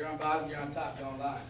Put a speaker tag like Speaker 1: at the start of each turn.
Speaker 1: You're on bottom, you're on top, don't lie.